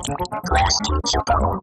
Question to go.